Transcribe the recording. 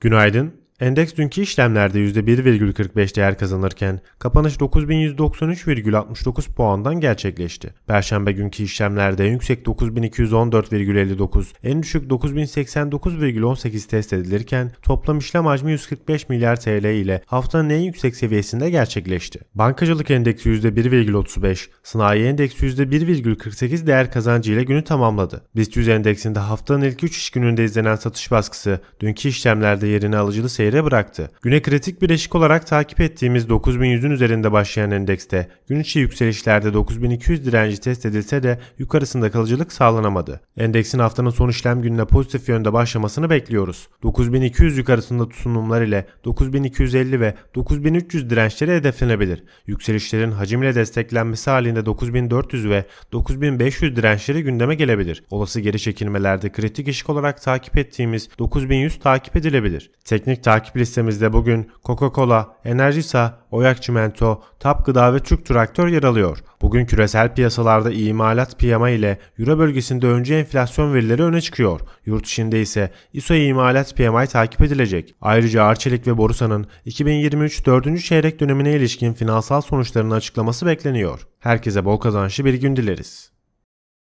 Günaydın. Endeks dünkü işlemlerde %1,45 değer kazanırken kapanış 9193,69 puandan gerçekleşti. Perşembe günkü işlemlerde yüksek 9214,59, en düşük 9089,18 test edilirken toplam işlem hacmi 145 milyar TL ile haftanın en yüksek seviyesinde gerçekleşti. Bankacılık endeksi %1,35, sanayi endeksi %1,48 değer kazancı ile günü tamamladı. BIST 100 endeksinde haftanın ilk 3 iş gününde izlenen satış baskısı dünkü işlemlerde yerini alıcılı seyir seyre bıraktı. Güne kritik bir eşik olarak takip ettiğimiz 9100'ün üzerinde başlayan endekste gün içi yükselişlerde 9200 direnci test edilse de yukarısında kalıcılık sağlanamadı. Endeksin haftanın son işlem gününe pozitif yönde başlamasını bekliyoruz. 9200 yukarısında tutunumlar ile 9250 ve 9300 dirençleri hedeflenebilir. Yükselişlerin hacimle desteklenmesi halinde 9400 ve 9500 dirençleri gündeme gelebilir. Olası geri çekilmelerde kritik eşik olarak takip ettiğimiz 9100 takip edilebilir. Teknik takip Takip listemizde bugün Coca-Cola, Energisa, Oyak Çimento, Tap Gıda ve Türk Traktör yer alıyor. Bugün küresel piyasalarda imalat piyama ile Euro bölgesinde önce enflasyon verileri öne çıkıyor. Yurt içinde ise ISO imalat PMI takip edilecek. Ayrıca Arçelik ve Borsa'nın 2023 4. çeyrek dönemine ilişkin finansal sonuçlarını açıklaması bekleniyor. Herkese bol kazançlı bir gün dileriz.